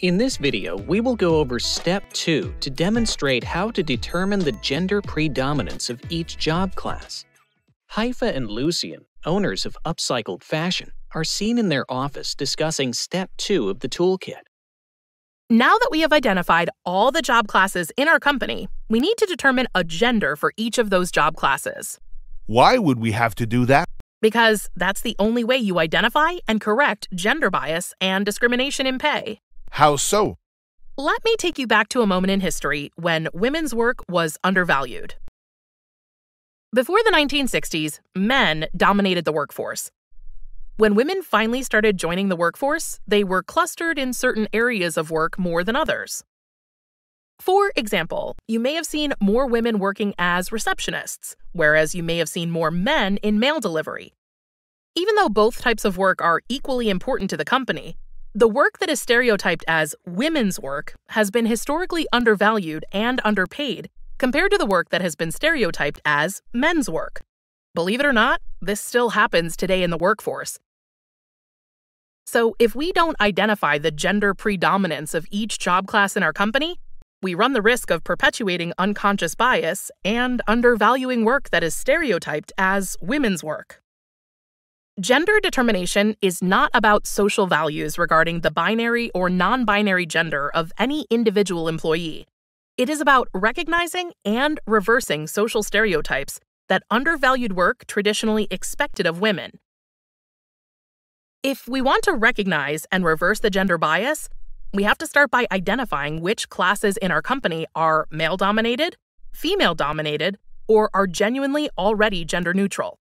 In this video, we will go over Step 2 to demonstrate how to determine the gender predominance of each job class. Haifa and Lucian, owners of Upcycled Fashion, are seen in their office discussing Step 2 of the toolkit. Now that we have identified all the job classes in our company, we need to determine a gender for each of those job classes. Why would we have to do that? Because that's the only way you identify and correct gender bias and discrimination in pay. How so? Let me take you back to a moment in history when women's work was undervalued. Before the 1960s, men dominated the workforce. When women finally started joining the workforce, they were clustered in certain areas of work more than others. For example, you may have seen more women working as receptionists, whereas you may have seen more men in mail delivery. Even though both types of work are equally important to the company, the work that is stereotyped as women's work has been historically undervalued and underpaid compared to the work that has been stereotyped as men's work. Believe it or not, this still happens today in the workforce. So, if we don't identify the gender predominance of each job class in our company, we run the risk of perpetuating unconscious bias and undervaluing work that is stereotyped as women's work. Gender determination is not about social values regarding the binary or non binary gender of any individual employee. It is about recognizing and reversing social stereotypes that undervalued work traditionally expected of women. If we want to recognize and reverse the gender bias, we have to start by identifying which classes in our company are male dominated, female dominated, or are genuinely already gender neutral.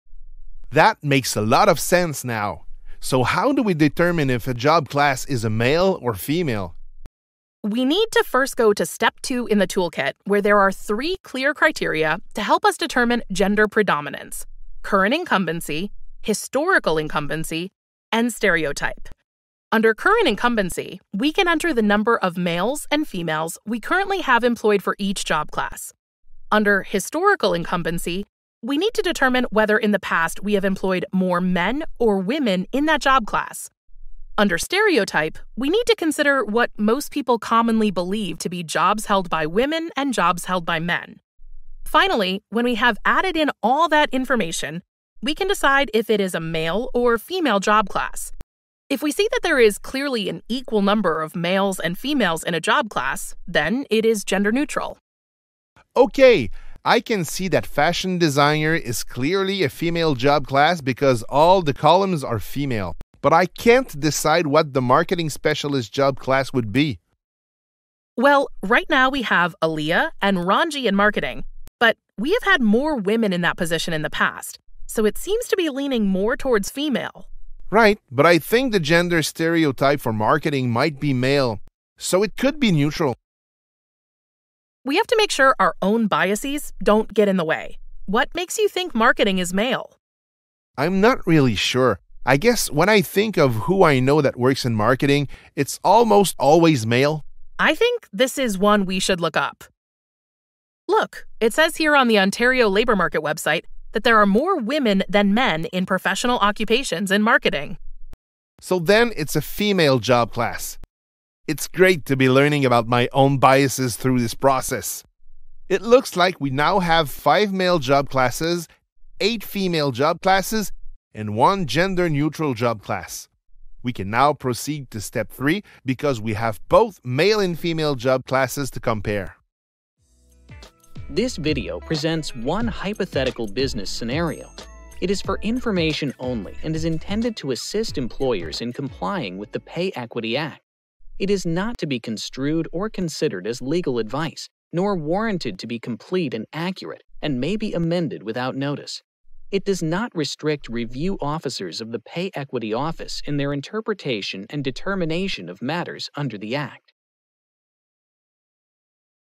That makes a lot of sense now. So, how do we determine if a job class is a male or female? We need to first go to step two in the toolkit, where there are three clear criteria to help us determine gender predominance current incumbency, historical incumbency, and stereotype. Under current incumbency, we can enter the number of males and females we currently have employed for each job class. Under historical incumbency, we need to determine whether in the past we have employed more men or women in that job class. Under stereotype, we need to consider what most people commonly believe to be jobs held by women and jobs held by men. Finally, when we have added in all that information, we can decide if it is a male or female job class if we see that there is clearly an equal number of males and females in a job class, then it is gender neutral. Okay, I can see that fashion designer is clearly a female job class because all the columns are female. But I can't decide what the marketing specialist job class would be. Well, right now we have Aaliyah and Ranji in marketing, but we have had more women in that position in the past, so it seems to be leaning more towards female. Right, but I think the gender stereotype for marketing might be male, so it could be neutral. We have to make sure our own biases don't get in the way. What makes you think marketing is male? I'm not really sure. I guess when I think of who I know that works in marketing, it's almost always male. I think this is one we should look up. Look, it says here on the Ontario Labour Market website that there are more women than men in professional occupations in marketing. So then it's a female job class. It's great to be learning about my own biases through this process. It looks like we now have five male job classes, eight female job classes, and one gender neutral job class. We can now proceed to step three because we have both male and female job classes to compare. This video presents one hypothetical business scenario. It is for information only and is intended to assist employers in complying with the Pay Equity Act. It is not to be construed or considered as legal advice, nor warranted to be complete and accurate, and may be amended without notice. It does not restrict review officers of the Pay Equity Office in their interpretation and determination of matters under the Act.